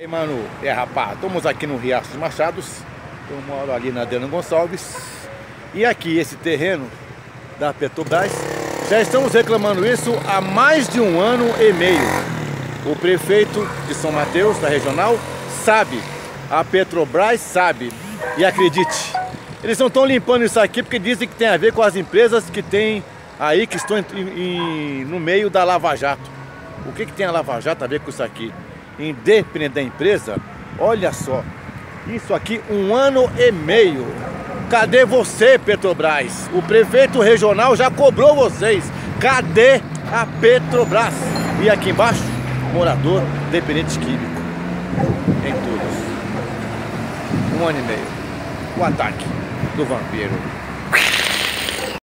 E aí, mano, é rapaz, estamos aqui no Riacho dos Machados. Eu moro ali na Adriano Gonçalves. E aqui, esse terreno da Petrobras, já estamos reclamando isso há mais de um ano e meio. O prefeito de São Mateus, da regional, sabe. A Petrobras sabe. E acredite, eles não estão limpando isso aqui porque dizem que tem a ver com as empresas que tem aí, que estão em, em, no meio da Lava Jato. O que, que tem a Lava Jato a ver com isso aqui? Independente da empresa, olha só, isso aqui um ano e meio. Cadê você, Petrobras? O prefeito regional já cobrou vocês. Cadê a Petrobras? E aqui embaixo, morador dependente químico. Em todos. Um ano e meio. O ataque do vampiro.